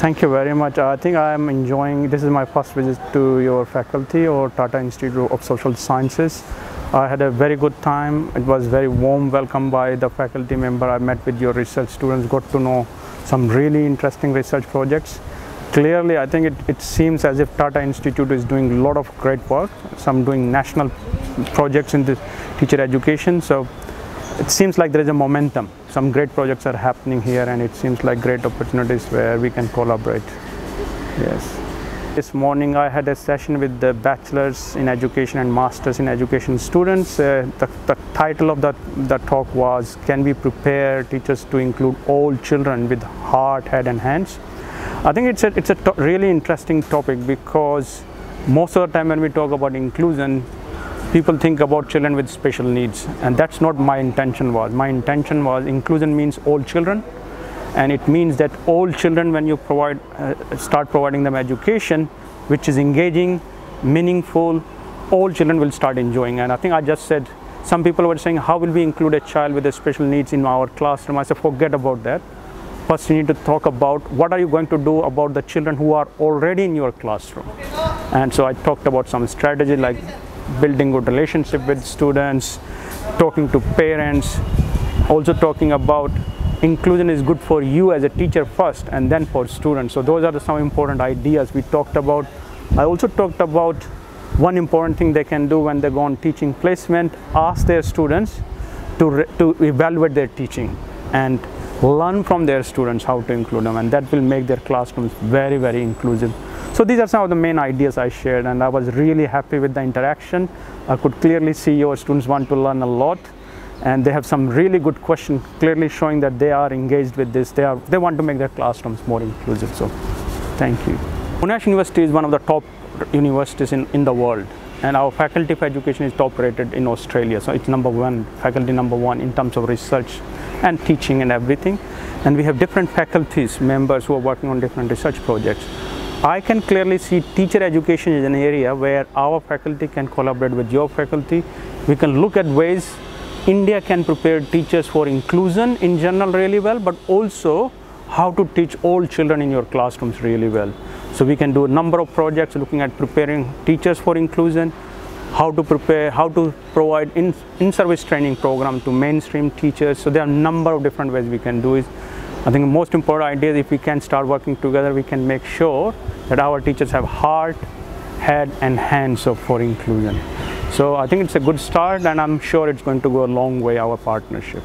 Thank you very much. I think I am enjoying, this is my first visit to your faculty or Tata Institute of Social Sciences. I had a very good time. It was very warm welcome by the faculty member. I met with your research students, got to know some really interesting research projects. Clearly, I think it, it seems as if Tata Institute is doing a lot of great work. Some doing national projects in the teacher education. So it seems like there is a momentum. Some great projects are happening here and it seems like great opportunities where we can collaborate. Yes. This morning I had a session with the bachelor's in education and master's in education students. Uh, the, the, title of that the talk was Can we prepare teachers to include all children with heart, head and hands? I think it's a, it's a really interesting topic because most of the time when we talk about inclusion, people think about children with special needs and that's not my intention was. My intention was inclusion means all children and it means that all children when you provide uh, start providing them education which is engaging meaningful all children will start enjoying. And i think i just said some people were saying how will we include a child with a special needs in our classroom? I said forget about that. First you need to talk about what are you going to do about the children who are already in your classroom. And so i talked about some strategy like building good relationship with students talking to parents also talking about inclusion is good for you as a teacher first and then for students. So those are the, some important ideas we talked about. I also talked about one important thing they can do when they go on teaching placement, ask their students to, to evaluate their teaching and learn from their students how to include them and that will make their classrooms very, very inclusive. So these are some of the main ideas I shared and I was really happy with the interaction. I could clearly see your students want to learn a lot and they have some really good questions clearly showing that they are engaged with this. They are they want to make their classrooms more inclusive so thank you. Monash University is one of the top universities in, in the world and our faculty of education is top rated in Australia. So it's number one faculty number one in terms of research and teaching and everything. And we have different faculties members who are working on different research projects I can clearly see teacher education is an area where our faculty can collaborate with your faculty we can look at ways India can prepare teachers for inclusion in general really well, but also how to teach all children in your classrooms really well. So we can do a number of projects looking at preparing teachers for inclusion, how to prepare, how to provide in-service in training program to mainstream teachers. So there are a number of different ways we can do it. I think the most important idea is if we can start working together, we can make sure that our teachers have heart, head and hands for inclusion. So I think it's a good start and I'm sure it's going to go a long way, our partnership.